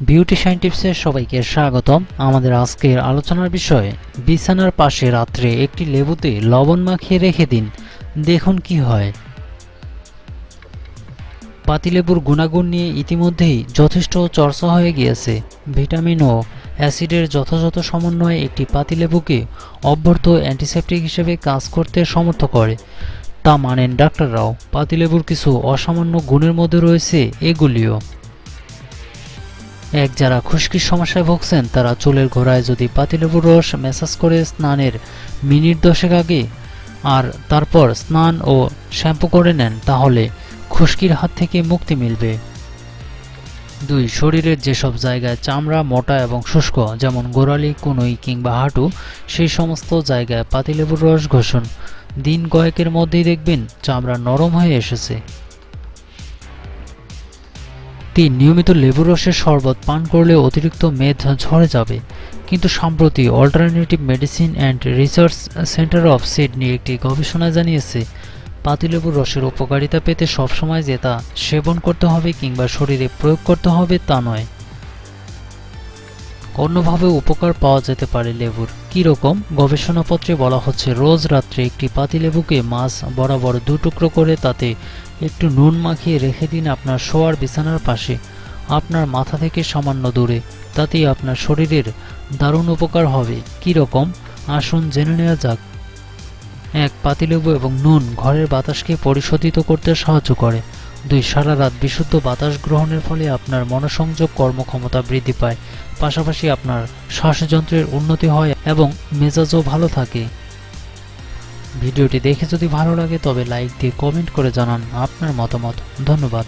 Beautician টিপসে সবাইকে স্বাগতম। আমাদের আজকের আলোচনার বিষয়, বিছানার পাশে রাত্রে একটি লেবুতে লবণ মাখিয়ে রেখে দিন, দেখুন কি হয়। পাতিলেবুর গুণাগুণ নিয়ে ইতিমধ্যেই যথেষ্ট চর্চা হয়ে গিয়েছে। ভিটামিন ও অ্যাসিডের যথাযথ সমন্বয়ে একটি পাতিলেবুকে অভ্যর্থ অ্যান্টিসেপটিক হিসেবে কাজ করতে সমর্থ করে। তা মানেন ডাক্তাররাও। পাতিলেবুর কিছু অসামান্য গুণের মধ্যে রয়েছে এগুলিও। এক যারা খুশকির সমস্যায় ভুগছেন, তারা চুলের ঘোড়ায় যদি পাতিলেবুর রস ম্যাসাজ করে স্নানের মিনিট দশেক আগে আর তারপর স্নান ও শ্যাম্পু করে নেন, তাহলে খুশকির হাত থেকে মুক্তি মিলবে। দুই, শরীরের যেসব জায়গায় চামড়া, মোটা এবং শুষ্ক, যেমন গোড়ালি, কুনুই কিংবা হাঁটু, সেই সমস্ত জায়গায় পাতিলেবুর রস ঘষুন। দিন কয়েকের মধ্যেই দেখবেন চামড়া নরম হয়ে এসেছে। তিন নিয়মিত লেবুর রসের শরবত পান করলে অতিরিক্ত মেদ ঝরে যাবে। কিন্তু সম্প্রতি alternative medicine and research centre of Sydney একটি গবেষণা জানিয়েছে পাতিলেবুর রসের উপকারিতা পেতে সবসময় যে তা সেবন করতে হবে কিংবা শরীরে প্রয়োগ করতে হবে তা নয়। অন্যভাবে উপকার পাওয়া যেতে পারে লেবুর। কী রকম গবেষণাপত্রে বলা হচ্ছে, রোজ রাত্রে একটি পাতিলেবুকে মাছ বরাবর দু টুকরো করে তাতে একটু নুন মাখিয়ে রেখে দিন আপনার শোয়ার বিছানার পাশে। আপনার মাথা থেকে সামান্য দূরে, তাতেই আপনার শরীরের দারুণ উপকার হবে। কী রকম আসুন জেনে নেওয়া যাক। এক পাতিলেবু এবং নুন ঘরের বাতাসকে পরিশোধিত করতে সাহায্য করে। দুই সারা রাত বিশুদ্ধ বাতাস গ্রহণের ফলে আপনার মনোসংযোগ কর্মক্ষমতা বৃদ্ধি পায়। পাশাপাশি আপনার শ্বাসযন্ত্রের উন্নতি হয় এবং মেজাজও ভালো থাকে। ভিডিওটি দেখে যদি ভালো লাগে তবে লাইক দিয়ে কমেন্ট করে জানান আপনার মতামত। ধন্যবাদ।